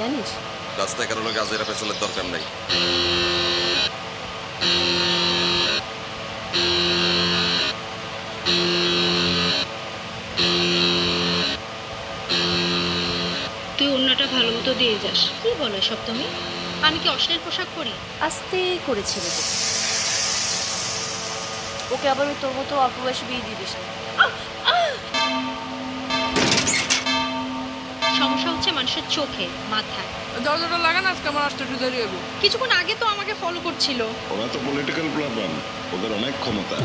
জানিস? রাস্তায় কারও লোক আজেরা পেছলের দরকার নাই। তুই অন্যটা ভালো মতো দিয়ে যাস। কি বলো সপ্তমী আমি কি অশ্লীল পোশাক পরি? আস্তে করে ছেড়ে ওকে আবার ওই তোর মতো অল্প বয়সে বিয়ে দিয়ে দিস সমস্যা হচ্ছে মানুষের চোখে মাথায়। দরজাটা লাগান আজকে আমার আসতে একটু দেরি হবে। কিছুক্ষণ আগে তো আমাকে ফলো করছিল। ওরা তো পলিটিক্যাল প্রবলেম ওদের অনেক ক্ষমতা।